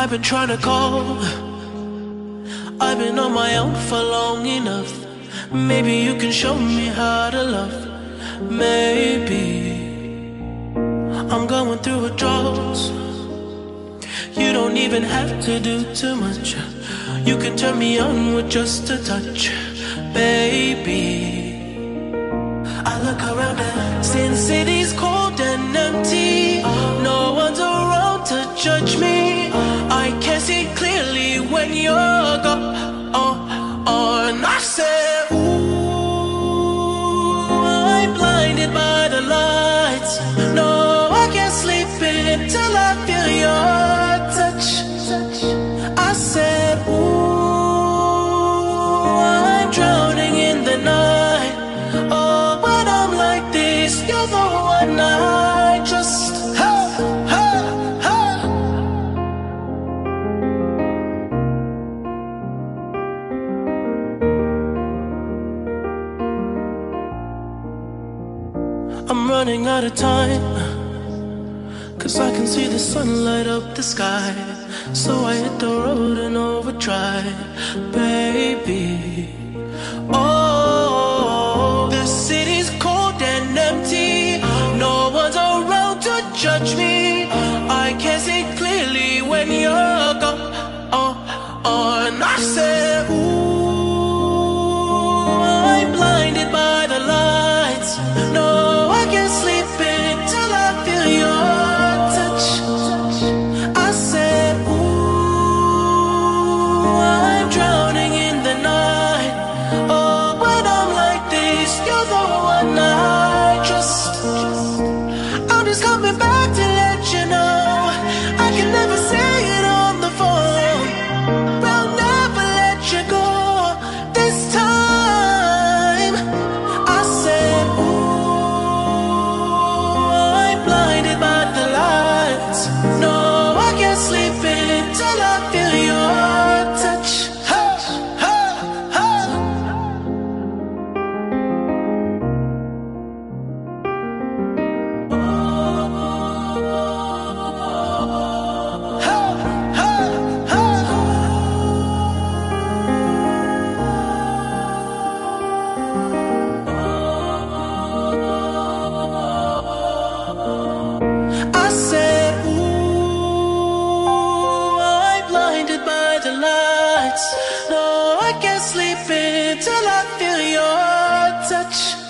I've been trying to call. I've been on my own for long enough. Maybe you can show me how to love. Maybe I'm going through a drought. You don't even have to do too much. You can turn me on with just a touch, baby. I look around and Sin City's when you're gone. And I said, Ooh, I'm blinded by the lights. No, I can't sleep until I feel your touch. I said, Ooh, I'm drowning in the night. Oh, when I'm like this, you're the one I I'm running out of time. Cause I can see the sun light up the sky. So I hit the road and overdrive, baby. Oh, the city's cold and empty. No one's around to judge me. I can see clearly when you're gone. Oh, oh, and I said, No, can't sleep until I feel your touch.